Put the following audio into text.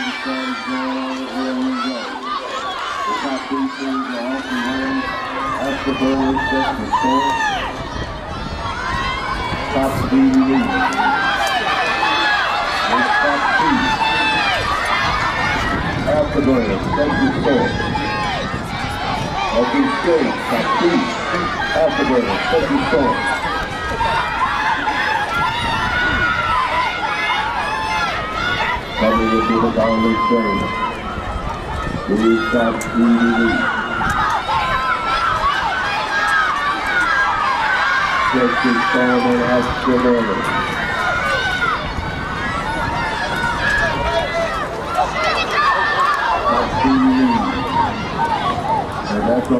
The top three teams with the dollar train. We stop reading it. Just as formal as the And that's all.